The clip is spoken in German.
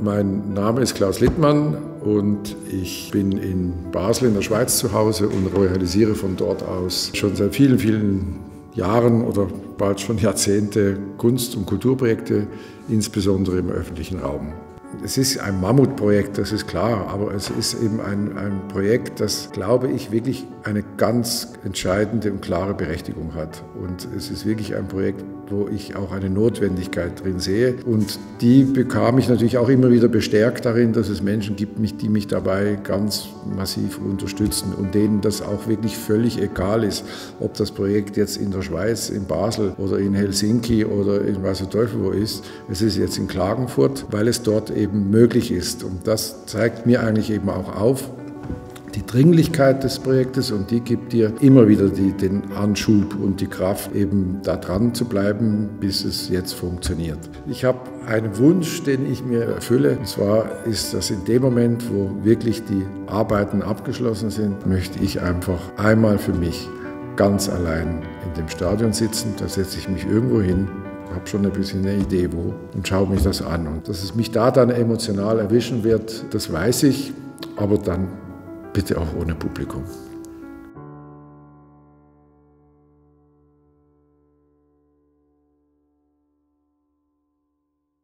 Mein Name ist Klaus Littmann und ich bin in Basel in der Schweiz zu Hause und realisiere von dort aus schon seit vielen, vielen Jahren oder bald schon Jahrzehnte Kunst- und Kulturprojekte, insbesondere im öffentlichen Raum. Es ist ein Mammutprojekt, das ist klar, aber es ist eben ein, ein Projekt, das, glaube ich, wirklich eine ganz entscheidende und klare Berechtigung hat. Und es ist wirklich ein Projekt, wo ich auch eine Notwendigkeit drin sehe. Und die bekam ich natürlich auch immer wieder bestärkt darin, dass es Menschen gibt, die mich dabei ganz massiv unterstützen und denen das auch wirklich völlig egal ist, ob das Projekt jetzt in der Schweiz, in Basel oder in Helsinki oder in weiß Teufel wo ist. Es ist jetzt in Klagenfurt, weil es dort eben möglich ist. Und das zeigt mir eigentlich eben auch auf, die Dringlichkeit des Projektes und die gibt dir immer wieder die, den Anschub und die Kraft, eben da dran zu bleiben, bis es jetzt funktioniert. Ich habe einen Wunsch, den ich mir erfülle. Und zwar ist das in dem Moment, wo wirklich die Arbeiten abgeschlossen sind, möchte ich einfach einmal für mich ganz allein in dem Stadion sitzen. Da setze ich mich irgendwo hin, habe schon ein bisschen eine Idee wo und schaue mich das an. Und dass es mich da dann emotional erwischen wird, das weiß ich. Aber dann bitte auch ohne Publikum.